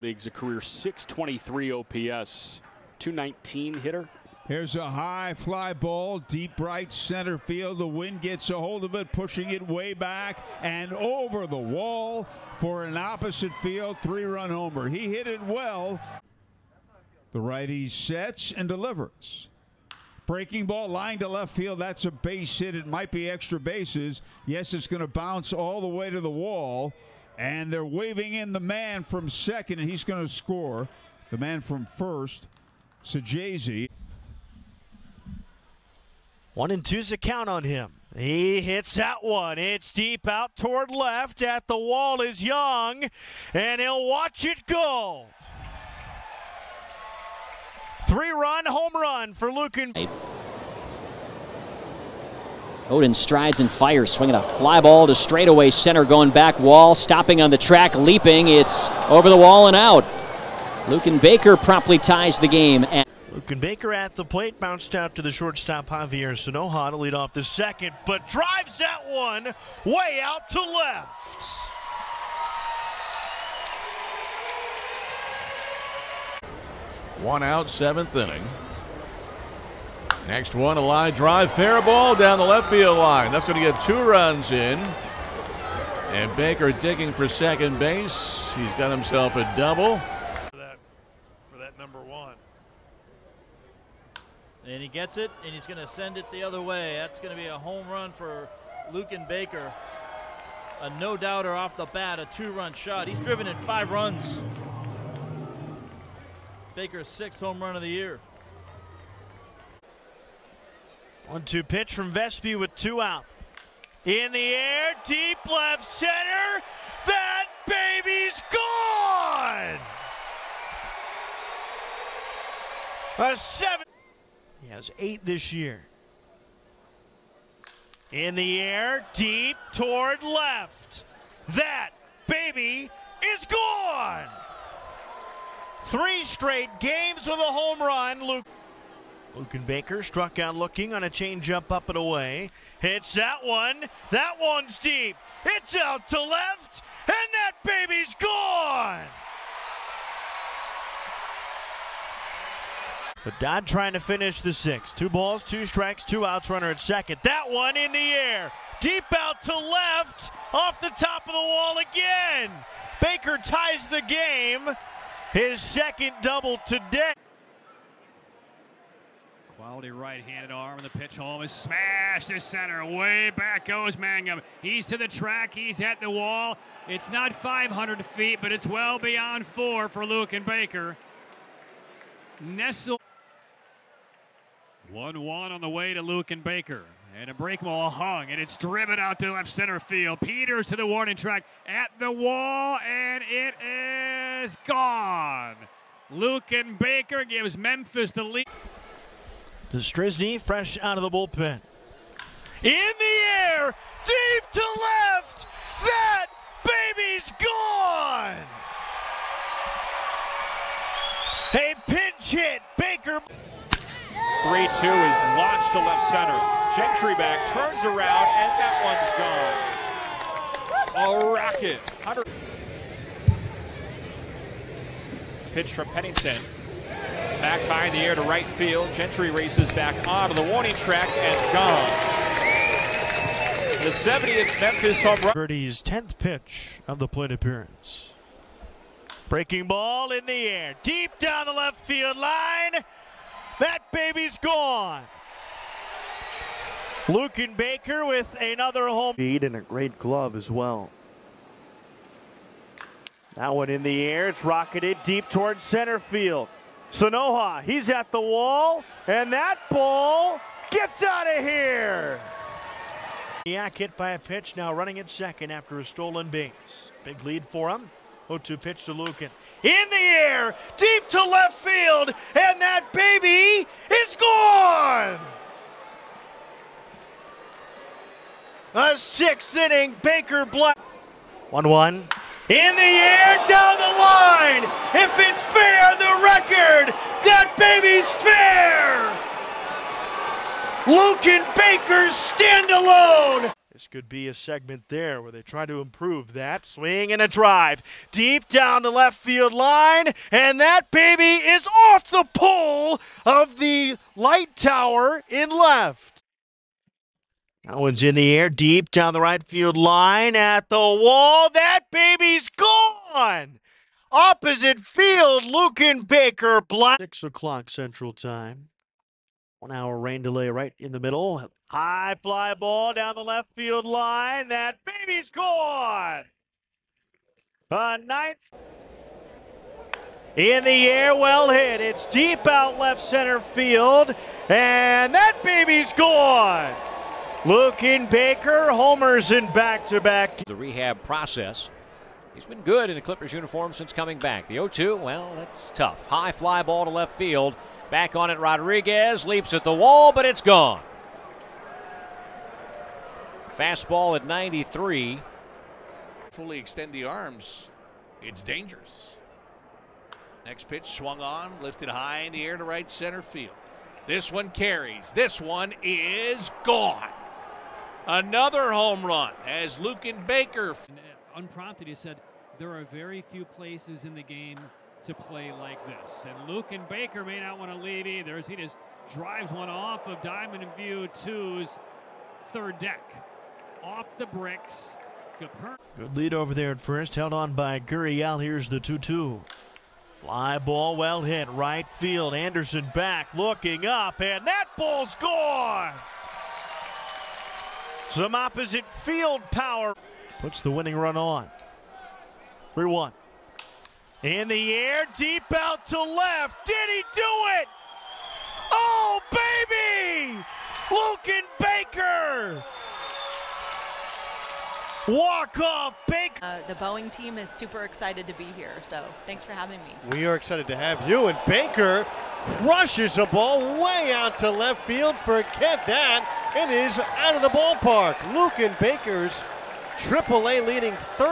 League's a career 623 OPS, 219 hitter. Here's a high fly ball, deep right center field. The wind gets a hold of it, pushing it way back and over the wall for an opposite field three run homer. He hit it well. The righty sets and delivers. Breaking ball, line to left field. That's a base hit. It might be extra bases. Yes, it's going to bounce all the way to the wall. And they're waving in the man from second, and he's going to score. The man from first, Sajazi. One and two's a count on him. He hits that one. It's deep out toward left. At the wall is Young, and he'll watch it go. Three run home run for Luken. Odin strides and fires, swinging a fly ball to straightaway center, going back wall, stopping on the track, leaping. It's over the wall and out. Luken Baker promptly ties the game. Luken Baker at the plate, bounced out to the shortstop Javier Sanoja to lead off the second, but drives that one way out to left. One out, seventh inning. Next one, a line drive, fair ball down the left field line. That's going to get two runs in. And Baker digging for second base. He's got himself a double. For that, for that number one. And he gets it, and he's going to send it the other way. That's going to be a home run for Luken Baker. A no doubter off the bat, a two run shot. He's driven in five runs. Baker's sixth home run of the year. One two pitch from Vespi with two out. In the air, deep left center. That baby's gone! A seven. He has eight this year. In the air, deep toward left. That baby is gone! Three straight games with a home run. Luke. Luken Baker struck out looking on a changeup up and away. Hits that one. That one's deep. It's out to left, and that baby's gone. But Dodd trying to finish the sixth. Two balls, two strikes, two outs, runner at second. That one in the air. Deep out to left, off the top of the wall again. Baker ties the game. His second double today. Quality right-handed arm, the pitch home is smashed to center. Way back goes Mangum. He's to the track. He's at the wall. It's not 500 feet, but it's well beyond four for Luken Baker. Nestle. 1-1 on the way to Luken Baker. And a break ball hung, and it's driven out to left center field. Peters to the warning track at the wall, and it is gone. Luken Baker gives Memphis the lead to Strisny, fresh out of the bullpen. In the air, deep to left. That baby's gone. A pinch hit, Baker. 3 2 is launched to left center. Gentry back, turns around, and that one's gone. A rocket. 100. Pitch from Pennington. Smacked high in the air to right field. Gentry races back onto the warning track and gone. The 70th Memphis home run. Birdie's 10th pitch of the plate appearance. Breaking ball in the air. Deep down the left field line. That baby's gone. Luken Baker with another home. Speed and a great glove as well. That one in the air. It's rocketed deep towards center field. Sanoja, he's at the wall, and that ball gets out of here. Yak hit by a pitch, now running at second after a stolen base. Big lead for him. 0-2 pitch to Luken. In the air, deep to left field, and that baby is gone! A sixth inning, Baker Black. 1-1. In the air, fair. Luken Baker stand alone. His could be a segment there where they try to improve that. Swing and a drive deep down the left field line, and that baby is off the pole of the light tower in left. That one's in the air, deep down the right field line at the wall. That baby's gone. Opposite field, Luken Baker black. Six o'clock Central Time. One hour rain delay right in the middle. High fly ball down the left field line. That baby's gone. A ninth. In the air, well hit. It's deep out left center field. And that baby's gone. Luken Baker homers in back to back. The rehab process. He's been good in the Clippers uniform since coming back. The 0 2, well, that's tough. High fly ball to left field. Back on it, Rodriguez leaps at the wall, but it's gone. Fastball at 93. Fully extend the arms. It's dangerous. Next pitch swung on, lifted high in the air to right center field. This one carries. This one is gone. Another home run as Luken Baker. Unprompted, he said, There are very few places in the game to play like this. And Luken Baker may not want to leave either as he just drives one off of Diamond View 2's third deck. Off the bricks. Good lead over there at first, held on by Gurriel. Here's the 2 2. Fly ball well hit, right field. Anderson back, looking up, and that ball's gone. Some opposite field power puts the winning run on. 3 1. In the air, deep out to left. Did he do it? Oh, baby! Luken Baker! Walk off, Baker! Uh, the Boeing team is super excited to be here, so thanks for having me. We are excited to have you. And Baker crushes a ball way out to left field. Forget that. It is out of the ballpark. Luken Baker's AAA leading 30.